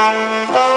Música